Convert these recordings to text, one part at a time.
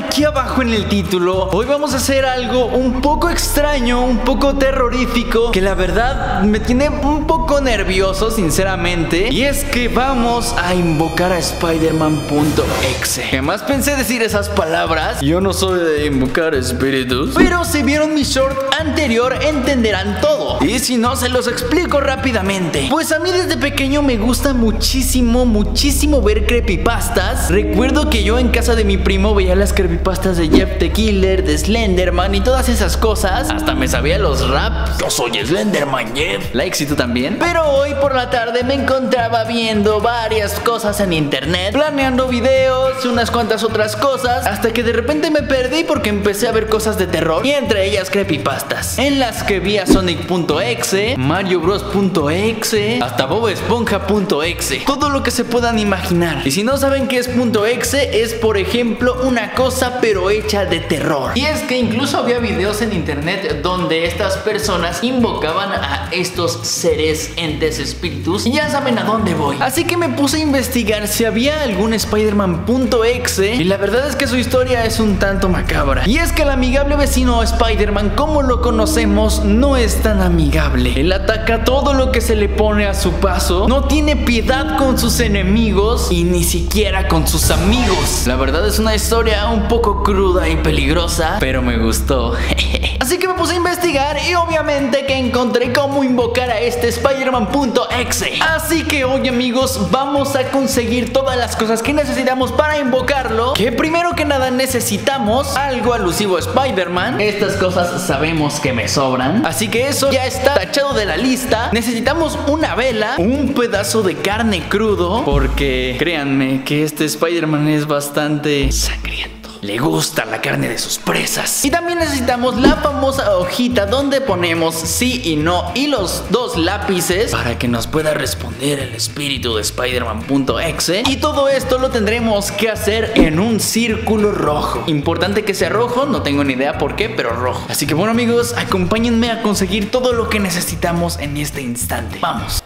aquí abajo en el título, hoy vamos a hacer algo un poco extraño, un poco terrorífico, que la verdad me tiene un poco nervioso, sinceramente. Y es que vamos a invocar a Spider-Man.exe. Jamás pensé decir esas palabras. Yo no soy de invocar espíritus. Pero si vieron mi short anterior, entenderán todo. Y si no, se los explico rápidamente. Pues a mí desde pequeño me gusta muchísimo, muchísimo ver creepypastas. Recuerdo que yo en casa de mi primo veía las creepypastas de Jeff the Killer, de Slenderman y todas esas cosas. Hasta me sabía los raps. Yo soy Slenderman, Jeff. Likes y tú también. Pero hoy por la tarde me encontraba viendo varias cosas en internet, planeando videos, unas cuantas otras cosas, hasta que de repente me perdí porque empecé a ver cosas de terror y entre ellas creepypastas, en las que vi a Sonic.exe, Mario Bros.exe, hasta Bob Esponja.exe, todo lo que se puedan imaginar. Y si no saben qué es .exe, es por ejemplo una cosa pero hecha de terror. Y es que incluso había videos en internet donde estas personas invocaban a estos seres, entes, espíritus y ya saben a dónde voy. Así que me puse a investigar si había algún Spider-Man.exe y la verdad es que su historia es un tanto macabra. Y es que el amigable vecino Spider-Man como lo conocemos no es tan amigable. Él ataca todo lo que se le pone a su paso, no tiene piedad con sus enemigos y ni siquiera con sus amigos. La verdad es una historia un poco cruda y peligrosa, pero me gustó. Así que me puse a investigar y obviamente que encontré cómo invocar a este Spider-Man.exe. Así que hoy amigos vamos a conseguir todas las cosas que necesitamos para invocarlo. Que primero que nada necesitamos algo alusivo a Spider-Man. Estas cosas sabemos que me sobran. Así que eso ya está tachado de la lista. Necesitamos una vela, un pedazo de carne crudo. Porque créanme que este Spider-Man es bastante sangriento. Le gusta la carne de sus presas. Y también necesitamos la famosa hojita donde ponemos sí y no y los dos lápices para que nos pueda responder el espíritu de Spider-Man.exe. Y todo esto lo tendremos que hacer en un círculo rojo. Importante que sea rojo, no tengo ni idea por qué, pero rojo. Así que bueno amigos, acompáñenme a conseguir todo lo que necesitamos en este instante. Vamos.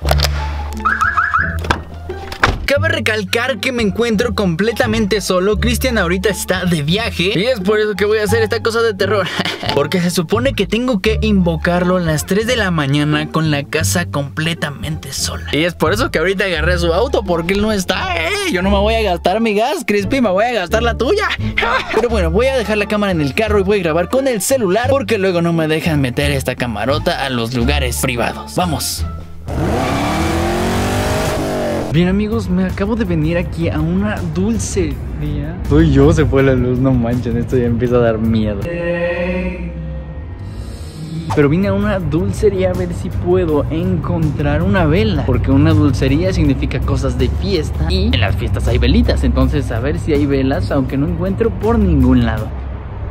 Cabe recalcar que me encuentro completamente solo. Cristian ahorita está de viaje. Y es por eso que voy a hacer esta cosa de terror. Porque se supone que tengo que invocarlo a las 3 de la mañana con la casa completamente sola. Y es por eso que ahorita agarré su auto porque él no está. ¡Eh! Yo no me voy a gastar mi gas, Crispy, me voy a gastar la tuya. Pero bueno, voy a dejar la cámara en el carro y voy a grabar con el celular porque luego no me dejan meter esta camarota a los lugares privados. Vamos. Bien amigos, me acabo de venir aquí a una dulcería. Soy yo, se fue la luz, no manchen, esto ya empieza a dar miedo. Pero vine a una dulcería a ver si puedo encontrar una vela. Porque una dulcería significa cosas de fiesta. Y en las fiestas hay velitas. Entonces a ver si hay velas, aunque no encuentro por ningún lado.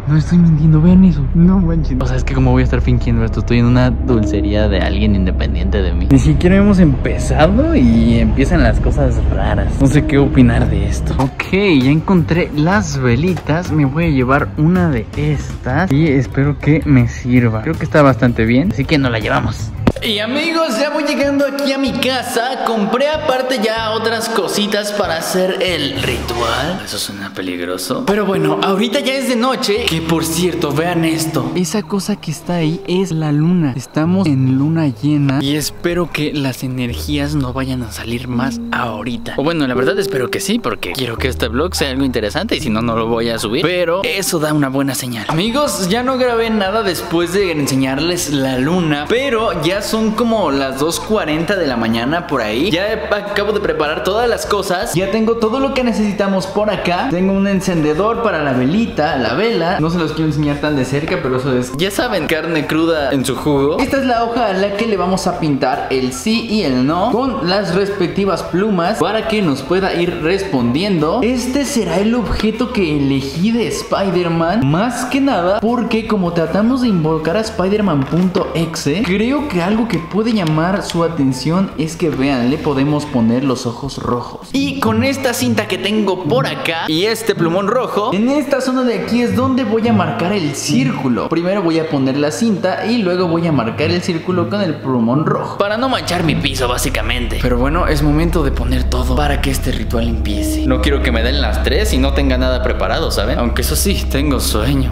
No estoy mintiendo, vean eso. No manchen. O sea, es que como voy a estar fingiendo esto, estoy en una dulcería de alguien independiente de mí. Ni siquiera hemos empezado y empiezan las cosas raras. No sé qué opinar de esto. Ok, ya encontré las velitas. Me voy a llevar una de estas y espero que me sirva. Creo que está bastante bien, así que nos la llevamos. Y amigos, ya voy llegando aquí a mi casa. Compré aparte ya otras cositas para hacer el ritual. Eso suena peligroso. Pero bueno, ahorita ya es de noche. Que por cierto, vean esto. Esa cosa que está ahí es la luna. Estamos en luna llena. Y espero que las energías no vayan a salir más ahorita. O bueno, la verdad espero que sí, porque quiero que este vlog sea algo interesante. Y si no, no lo voy a subir. Pero eso da una buena señal. Amigos, ya no grabé nada después de enseñarles la luna. Pero ya son como las 2.40 de la mañana por ahí. Ya acabo de preparar todas las cosas. Ya tengo todo lo que necesitamos por acá. Tengo un encendedor para la velita, la vela. No se los quiero enseñar tan de cerca, pero eso es, ya saben, carne cruda en su jugo. Esta es la hoja a la que le vamos a pintar el sí y el no con las respectivas plumas para que nos pueda ir respondiendo. Este será el objeto que elegí de Spider-Man. Más que nada porque como tratamos de invocar a Spider-Man.exe, creo que algo algo que puede llamar su atención es que vean, le podemos poner los ojos rojos. Y con esta cinta que tengo por acá y este plumón rojo, en esta zona de aquí es donde voy a marcar el círculo. Primero voy a poner la cinta y luego voy a marcar el círculo con el plumón rojo. Para no manchar mi piso básicamente. Pero bueno, es momento de poner todo para que este ritual empiece. No quiero que me den las tres y no tenga nada preparado, ¿saben? Aunque eso sí, tengo sueño.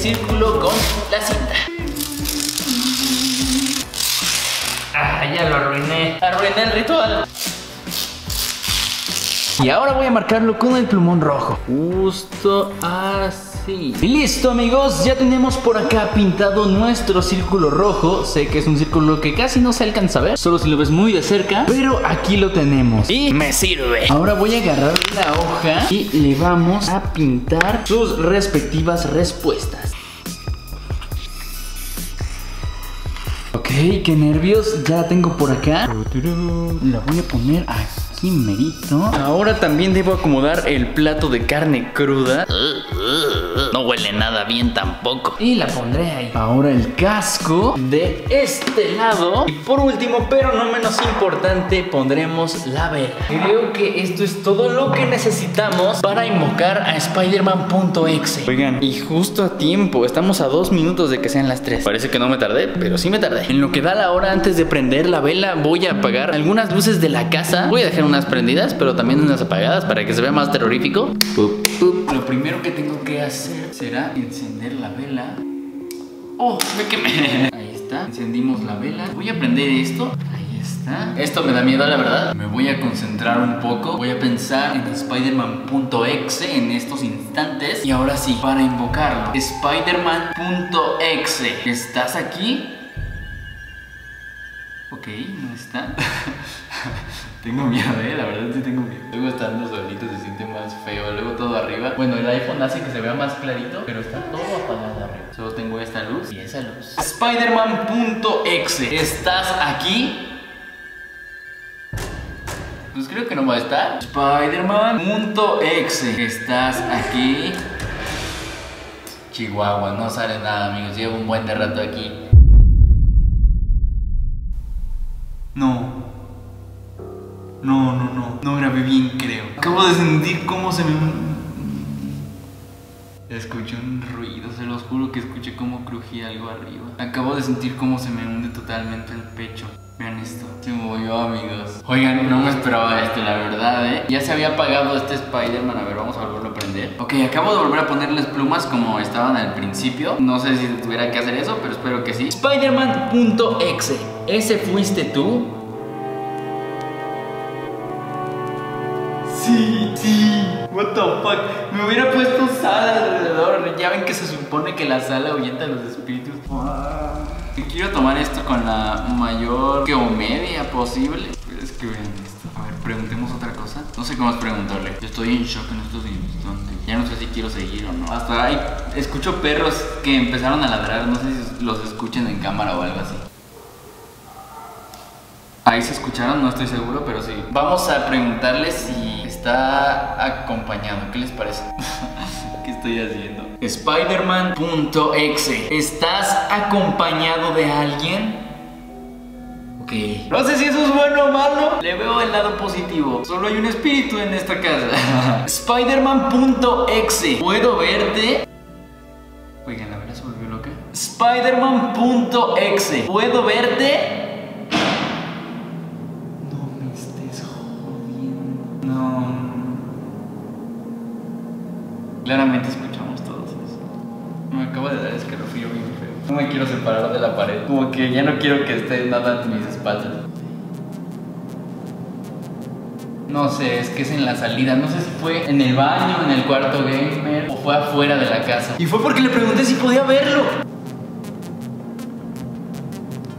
Círculo con la cinta. Ah, ya lo arruiné. Arruiné el ritual. Y ahora voy a marcarlo con el plumón rojo. Justo así Y listo amigos, ya tenemos por acá pintado nuestro círculo rojo. Sé que es un círculo que casi no se alcanza a ver Solo si lo ves muy de cerca Pero aquí lo tenemos. Y me sirve. Ahora voy a agarrar la hoja Y le vamos a pintar sus respectivas respuestas. Ok, qué nervios, ya la tengo por acá. La voy a poner aquí merito. Ahora también debo acomodar el plato de carne cruda. No huele nada bien tampoco. Y la pondré ahí. Ahora el casco de este lado. Y por último, pero no menos importante, pondremos la vela. Creo que esto es todo lo que necesitamos para invocar a Spider-Man.exe. Oigan, y justo a tiempo. Estamos a dos minutos de que sean las tres. Parece que no me tardé, pero sí me tardé. En lo que da la hora antes de prender la vela, voy a apagar algunas luces de la casa. Voy a dejar unas prendidas, pero también unas apagadas para que se vea más terrorífico. Lo primero que tengo que hacer será encender la vela. ¡Oh! Me quemé. Ahí está. Encendimos la vela. Voy a prender esto. Ahí está. Esto me da miedo, la verdad. Me voy a concentrar un poco. Voy a pensar en Spiderman.exe en estos instantes. Y ahora sí, para invocarlo. Spiderman.exe. ¿Estás aquí? Ok, no está. tengo miedo, eh, la verdad sí tengo miedo. Luego estando solito se siente más feo. Luego todo arriba. Bueno, el iPhone hace que se vea más clarito, pero está todo apagado arriba. Solo tengo esta luz y esa luz. Spiderman.exe. ¿Estás aquí? Pues creo que no va a estar. Spiderman.exe. ¿Estás aquí? Chihuahua, no sale nada, amigos. Llevo un buen de rato aquí. No. No, no, no. No grabé bien, creo. Acabo de sentir cómo se me... Escuché un ruido, se los juro que escuché cómo crujía algo arriba. Acabo de sentir cómo se me hunde totalmente el pecho. Vean esto. Se movió, amigos. Oigan, no me esperaba esto, la verdad, ¿eh? Ya se había apagado este Spider-Man. A ver, vamos a volverlo a prender. Ok, acabo de volver a ponerles plumas como estaban al principio. No sé si tuviera que hacer eso, pero espero que sí. Spiderman.exe. ¿Ese fuiste tú? Sí. What the fuck. Me hubiera puesto sal alrededor. Ya ven que se supone que la sal ahuyenta a los espíritus. Quiero tomar esto con la mayor geomedia posible. Pero es que vean esto. A ver, preguntemos otra cosa. No sé cómo es preguntarle. Yo estoy en shock en estos instantes. Ya no sé si quiero seguir o no. Hasta ahí escucho perros que empezaron a ladrar. No sé si los escuchen en cámara o algo así. Ahí se escucharon, no estoy seguro, pero sí. Vamos a preguntarle si está acompañado. ¿Qué les parece? ¿Qué estoy haciendo? Spiderman.exe. ¿Estás acompañado de alguien? Ok. No sé si eso es bueno o malo. Le veo el lado positivo. Solo hay un espíritu en esta casa. Spiderman.exe. ¿Puedo verte? Oigan, la verdad se volvió loca. Spiderman.exe. ¿Puedo verte? Claramente escuchamos todos eso. Me acabo de dar escalofrío bien feo. No me quiero separar de la pared. Como que ya no quiero que esté nada en mis espaldas. No sé, es que es en la salida. No sé si fue en el baño, en el cuarto gamer o fue afuera de la casa. Y fue porque le pregunté si podía verlo.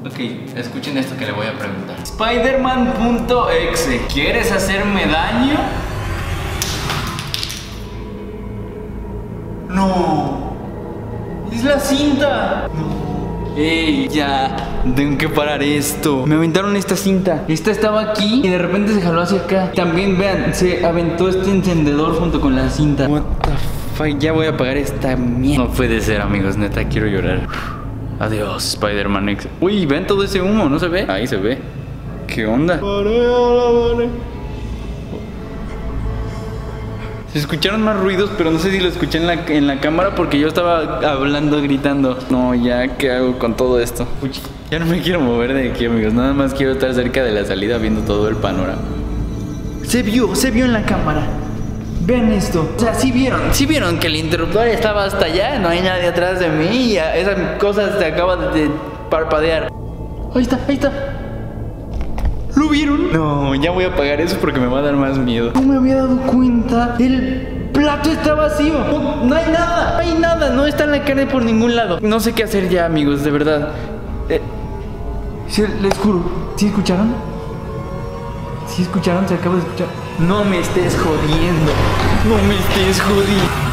Ok, escuchen esto que le voy a preguntar. Spiderman.exe, ¿quieres hacerme daño? No. Es la cinta. No. ¡Ey! Ya, tengo que parar esto. Me aventaron esta cinta. Esta estaba aquí y de repente se jaló hacia acá. También, vean, se aventó este encendedor junto con la cinta. What the fuck, ya voy a apagar esta mierda. No puede ser, amigos, neta, quiero llorar. Adiós, Spider-Man X. Uy, ven todo ese humo, ¿no se ve? Ahí se ve. ¿Qué onda? Se escucharon más ruidos, pero no sé si lo escuché en la, en la cámara porque yo estaba hablando, gritando. No, ya, ¿qué hago con todo esto? Uy, ya no me quiero mover de aquí, amigos. Nada más quiero estar cerca de la salida viendo todo el panorama. Se vio, se vio en la cámara. Vean esto. O sea, sí vieron, sí vieron que el interruptor estaba hasta allá. No hay nadie atrás de mí. Y esa cosa se acaba de parpadear. Ahí está, ahí está. ¿Lo vieron? No, ya voy a apagar eso porque me va a dar más miedo. No me había dado cuenta. El plato está vacío. No, no hay nada. No hay nada. No está en la carne por ningún lado. No sé qué hacer ya, amigos, de verdad. Eh, les juro. ¿Sí escucharon? ¿Sí escucharon? Se acaba de escuchar. No me estés jodiendo. No me estés jodiendo.